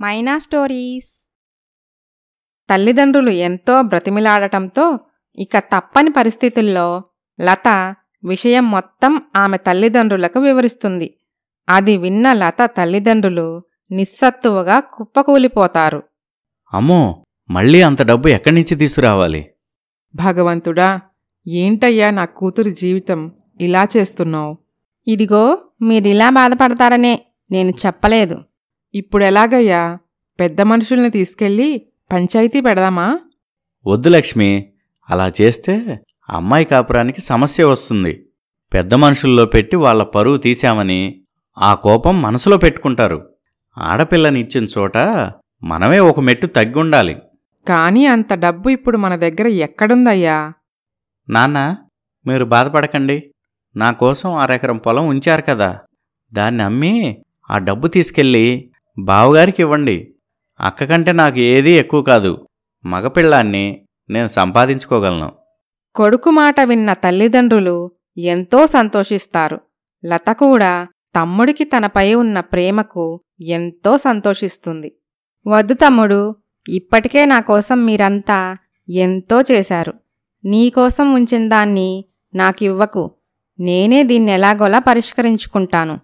మైనా stories తల్లిదండ్రులు ఎంతో బ్రతిమిలాడటంతో ఇక తప్పని పరిస్థితుల్లో లత విషయం మొత్తం ఆమె తల్లిదండ్రులకు వివరిస్తుంది. అది విన్న లత తల్లిదండ్రులు నిస్సత్తువగా కుప్పకూలిపోతారు. అమ్మో మళ్ళీ అంత డబ్బు ఎక్కడి నుంచి తీసుకురావాలి? భగవంతుడా ఏంటయ్యా నా కూతురి జీవితం ఇలా చేస్తున్నావు? ఇదిగో మీరిలా బాధపడతారనే నేను చెప్పలేదు. ఇప్పుడెలాగయ్యా? పెద్ద మనుషుల్ని తీసుకెళ్ళి పంచాయతీ పెడదామా? వద్దు లక్ష్మి అలా చేస్తే అమ్మాయి కాపురానికి సమస్య వస్తుంది. పెద్ద మనుషుల్లో పెట్టి వాళ్ళ పరువు తీశామని ఆ కోపం మనసులో పెట్టుకుంటారు. ఆడపిల్లని ఇచ్చిన చోట మనమే ఒక మెట్టు తగ్గుండాలి. కానీ అంత డబ్బు ఇప్పుడు మన దగ్గర ఎక్కడుందయ్యా? నాన్న మీరు బాధపడకండి. నా కోసం అరెకరం పొలం ఉంచారు కదా. దాన్ని అమ్మి ఆ డబ్బు తీసుకెళ్ళి బావగారికి ఇవ్వండి అక్క కంటే నాకు ఏదీ ఎక్కువ కాదు. మగపిల్లాన్ని నేను సంపాదించుకోగలను. కొడుకు మాట విన్న తల్లిదండ్రులు ఎంతో సంతోషిస్తారు. లత కూడా తమ్ముడికి తనపై ఉన్న ప్రేమకు ఎంతో సంతోషిస్తుంది. వద్దు తమ్ముడు ఇప్పటికే నా కోసం మీరంతా ఎంతో చేశారు. నీకోసం ఉంచిన దాన్ని నాకివ్వకు. నేనే దీన్ని ఎలాగోలా పరిష్కరించుకుంటాను.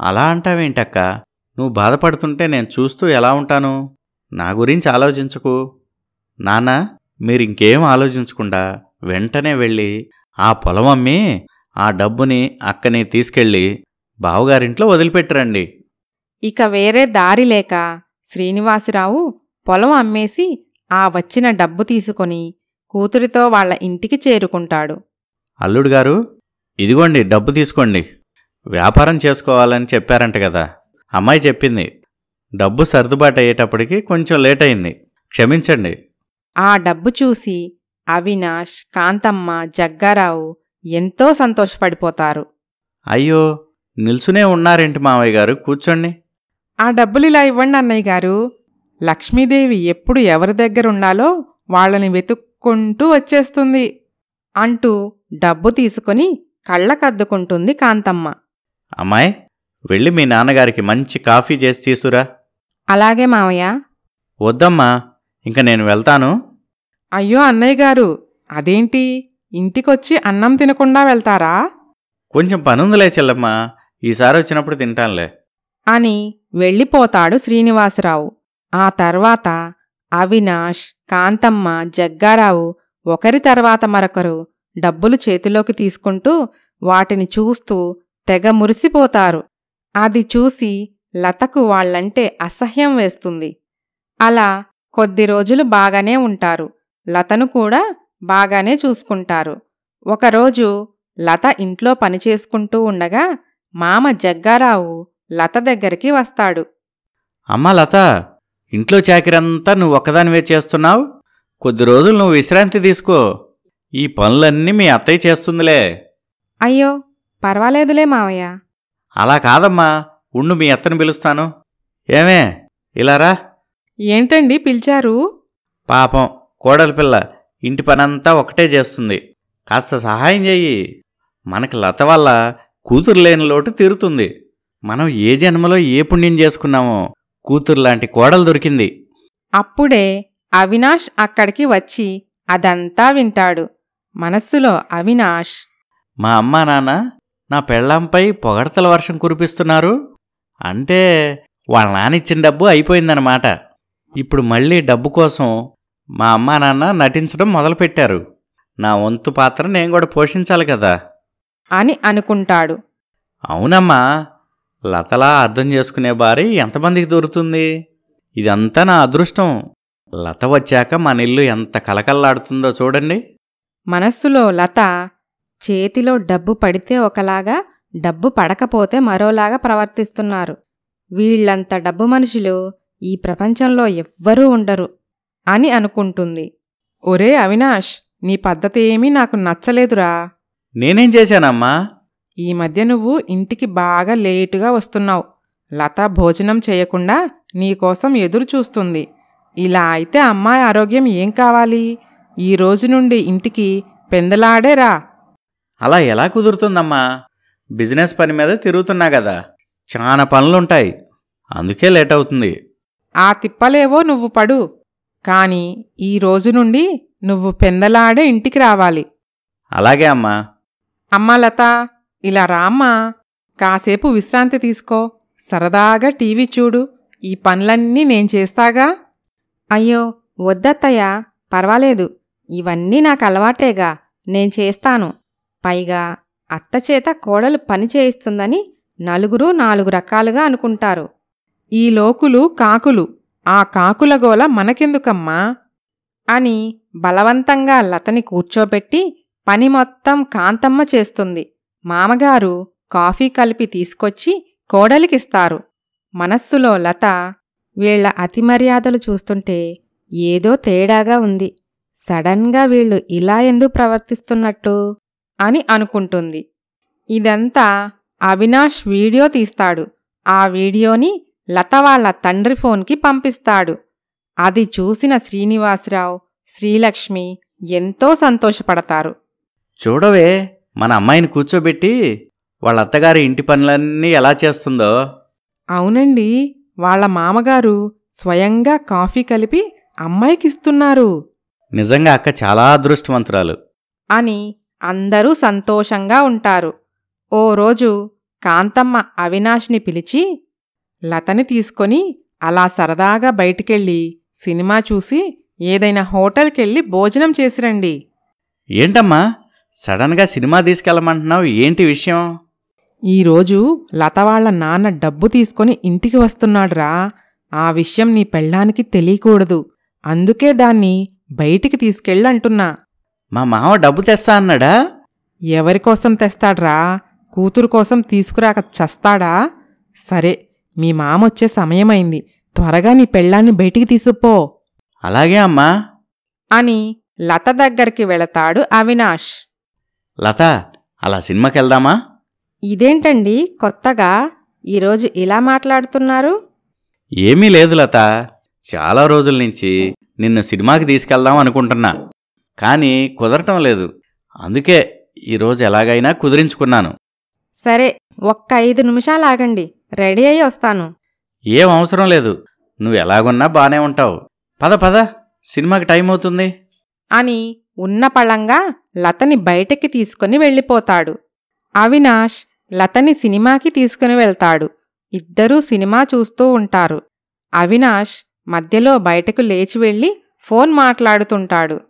అలా అంటావేంటక్క? నువ్వు బాధపడుతుంటే నేను చూస్తూ ఎలా ఉంటాను? నా గురించి ఆలోచించకు. నాన్న మీరింకేం ఆలోచించకుండా వెంటనే వెళ్ళి ఆ పొలం అమ్మి ఆ డబ్బుని అక్కని తీసుకెళ్ళి బావగారింట్లో వదిలిపెట్టురండి. ఇక వేరే దారి లేక శ్రీనివాసరావు పొలం అమ్మేసి ఆ వచ్చిన డబ్బు తీసుకొని కూతురితో వాళ్ళ ఇంటికి చేరుకుంటాడు. అల్లుడు గారు ఇదిగోండి డబ్బు తీసుకోండి. వ్యాపారం చేసుకోవాలని చెప్పారంట కదా. అమ్మాయి చెప్పింది డబ్బు సర్దుబాటు అయ్యేటప్పటికి కొంచెం లేట్ అయింది క్షమించండి. ఆ డబ్బు చూసి అవినాష్ కాంతమ్మ జగ్గారావు ఎంతో సంతోషపడిపోతారు. అయ్యో నిల్చునే ఉన్నారేంటి మావయ్య గారు? కూర్చోండి. ఆ డబ్బులు ఇలా ఇవ్వండి అన్నయ్య గారు. లక్ష్మీదేవి ఎప్పుడు ఎవరి దగ్గర ఉండాలో వాళ్ళని వెతుక్కుంటూ వచ్చేస్తుంది అంటూ డబ్బు తీసుకుని కళ్ళకద్దుకుంటుంది కాంతమ్మ. అమ్మాయి వెళ్ళి మీ నాన్నగారికి మంచి కాఫీ చేసి తీసురా అలాగే మావయ్య. వద్దమ్మా ఇంక నేను వెళ్తాను. అయ్యో అన్నయ్య గారు అదేంటి? ఇంటికొచ్చి అన్నం తినకుండా వెళ్తారా? కొంచెం పనుందిలే చెల్లమ్మా ఈసారి వచ్చినప్పుడు తింటానులే. అని వెళ్ళిపోతాడు శ్రీనివాసరావు. ఆ తర్వాత అవినాష్ కాంతమ్మ జగ్గారావు ఒకరి తర్వాత మరొకరు డబ్బులు చేతిలోకి తీసుకుంటూ వాటిని చూస్తూ తెగ మురిసిపోతారు. అది చూసి లతకు వాళ్ళంటే అసహ్యం వేస్తుంది. అలా కొద్ది రోజులు బాగానే ఉంటారు. లతను కూడా బాగానే చూసుకుంటారు. ఒకరోజు లత ఇంట్లో పనిచేసుకుంటూ ఉండగా మామ జగ్గారావు లత దగ్గరికి వస్తాడు. అమ్మా లత ఇంట్లో చాకిరంతా నువ్వు ఒక్కదానివే చేస్తున్నావు? కొద్ది రోజులు నువ్వు విశ్రాంతి తీసుకో. ఈ పనులన్నీ మీ అత్తయ్య చేస్తుందిలే. అయ్యో పర్వాలేదులే మావయ్య. అలా కాదమ్మా ఉండు మీ అత్తని పిలుస్తాను. ఏమే ఇలారా ఏంటండి పిలిచారు? పాపం కోడలి పిల్ల ఇంటి పనంతా ఒకటే చేస్తుంది. కాస్త సహాయం చెయ్యి. మనకి లత వల్ల కూతురు లేని లోటు తీరుతుంది. మనం ఏ జన్మలో ఏ పుణ్యం చేసుకున్నామో కూతురు లాంటి కోడలు దొరికింది. అప్పుడే అవినాష్ అక్కడికి వచ్చి అదంతా వింటాడు. మనస్సులో అవినాష్. మా అమ్మా నాన్న నా పెళ్ళాంపై పొగడతల వర్షం కురిపిస్తున్నారు? అంటే వాళ్ళ నాన్న ఇచ్చిన డబ్బు అయిపోయిందన్నమాట. ఇప్పుడు మళ్ళీ డబ్బు కోసం మా అమ్మా నాన్న నటించడం మొదలుపెట్టారు. నా వంతు పాత్ర నేను కూడా పోషించాలి కదా. అని అనుకుంటాడు. అవునమ్మా లతలా అర్థం చేసుకునే భార్య ఎంతమందికి దొరుకుతుంది? ఇదంతా నా అదృష్టం. లత వచ్చాక మన ఇల్లు ఎంత కలకల్లాడుతుందో చూడండి. మనస్సులో లత చేతిలో డబ్బు పడితే ఒకలాగా డబ్బు పడకపోతే మరోలాగా ప్రవర్తిస్తున్నారు. వీళ్ళంత డబ్బు మనుషులు ఈ ప్రపంచంలో ఎవ్వరూ ఉండరు అని అనుకుంటుంది. ఒరే అవినాష్ నీ పద్ధతి ఏమీ నాకు నచ్చలేదురా. నేనేం చేశానమ్మా? ఈ మధ్య నువ్వు ఇంటికి బాగా లేటుగా వస్తున్నావు. లత భోజనం చేయకుండా నీకోసం ఎదురు చూస్తుంది. ఇలా అయితే అమ్మాయి ఆరోగ్యం ఏం కావాలి? ఈ రోజు నుండి ఇంటికి పెందలాడే రా అలా ఎలా కుదురుతుందమ్మా? బిజినెస్ పని మీద తిరుగుతున్నా కదా. చాలా పనులుంటాయి. అందుకే లేట్ అవుతుంది ఆ తిప్పలేవో నువ్వు పడు. కాని ఈ రోజు నుండి నువ్వు పెందలాడే ఇంటికి రావాలి. అలాగే అమ్మా. అమ్మా లత ఇలా రామ్మా కాసేపు విశ్రాంతి తీసుకో. సరదాగా టీవీ చూడు. ఈ పనులన్నీ నేను చేస్తాగా? అయ్యో వద్దత్తయ్య. పర్వాలేదు. ఇవన్నీ నాకు అలవాటేగా. నేను చేస్తాను. పైగా అత్తచేత కోడలు పని చేయిస్తుందని నలుగురు నాలుగు రకాలుగా అనుకుంటారు. ఈ లోకులు కాకులు ఆ కాకుల గోల మనకెందుకమ్మా? అని బలవంతంగా లతని కూర్చోబెట్టి పని మొత్తం కాంతమ్మ చేస్తుంది. మామగారు కాఫీ కలిపి తీసుకొచ్చి కోడలికిస్తారు. మనస్సులో లత వీళ్ళ అతిమర్యాదలు చూస్తుంటే ఏదో తేడాగా ఉంది. సడన్గా వీళ్ళు ఇలా ఎందుకు ప్రవర్తిస్తున్నట్టు? అని అనుకుంటుంది. ఇదంతా అవినాష్ వీడియో తీస్తాడు. ఆ వీడియోని లత వాళ్ళ తండ్రి ఫోన్కి పంపిస్తాడు. అది చూసిన శ్రీనివాసరావు శ్రీలక్ష్మి ఎంతో సంతోషపడతారు. చూడవే మన అమ్మాయిని కూర్చోబెట్టి వాళ్ళ అత్తగారి ఇంటి పనులన్నీ ఎలా చేస్తుందో. అవునండి వాళ్ళ మామగారు స్వయంగా కాఫీ కలిపి అమ్మాయికిస్తున్నారు. నిజంగా అక్క చాలా అదృష్టవంతురాలు. అని అందరూ సంతోషంగా ఉంటారు. ఓ రోజు కాంతమ్మ అవినాష్ని పిలిచి లతని తీసుకొని అలా సరదాగా బయటికెళ్ళి సినిమా చూసి ఏదైనా హోటల్కెళ్ళి భోజనం చేసిరండి. ఏంటమ్మా? సడన్గా సినిమా తీసుకెళ్ళమంటున్నావు ఏంటి విషయం? ఈరోజు లత వాళ్ళ నాన్న డబ్బు తీసుకొని ఇంటికి వస్తున్నాడురా. ఆ విషయం నీ పెళ్ళానికి తెలియకూడదు. అందుకే దాన్ని బయటికి తీసుకెళ్ళంటున్నా. మా మామ డబ్బు తెస్తా అన్నాడా? ఎవరికోసం తెస్తాడ్రా? కూతురు కోసం తీసుకురాక చస్తాడా? సరే మీ మామొచ్చే సమయమైంది. త్వరగా నీ పెళ్ళాన్ని బయటికి తీసుపో అలాగే అమ్మా. అని లత దగ్గరికి వెళతాడు అవినాష్. లత అలా సినిమాకి వెళ్దామా ఇదేంటండి కొత్తగా? ఈరోజు ఇలా మాట్లాడుతున్నారు? ఏమీ లేదు లత. చాలా రోజుల నుంచి నిన్ను సినిమాకి తీసుకెళ్దాం అనుకుంటున్నా. కానీ కుదరటం లేదు. అందుకే ఈరోజు ఎలాగైనా కుదిరించుకున్నాను. సరే ఒక్క ఐదు నిమిషాలు ఆగండి. రెడీ అయి వస్తాను. ఏం అవసరం లేదు. నువ్వు ఎలాగున్నా బానే ఉంటావు. పద పద. సినిమాకి టైం అవుతుంది. అని ఉన్న పళంగా లతని బయటకి తీసుకుని వెళ్ళిపోతాడు. అవినాష్ లతని సినిమాకి తీసుకుని వెళ్తాడు. ఇద్దరూ సినిమా చూస్తూ ఉంటారు. అవినాష్ మధ్యలో బయటకు లేచి వెళ్ళి ఫోన్ మాట్లాడుతుంటాడు.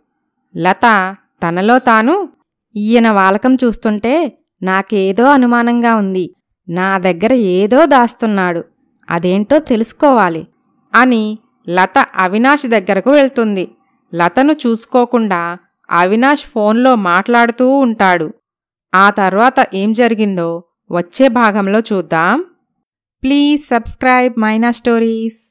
లత తనలో తాను ఈయన వాలకం చూస్తుంటే నాకేదో అనుమానంగా ఉంది. నా దగ్గర ఏదో దాస్తున్నాడు. అదేంటో తెలుసుకోవాలి అని లత అవినాష్ దగ్గరకు వెళ్తుంది. లతను చూసుకోకుండా అవినాష్ ఫోన్లో మాట్లాడుతూ ఉంటాడు. ఆ తర్వాత ఏం జరిగిందో వచ్చే భాగంలో చూద్దాం. Please subscribe Maina stories.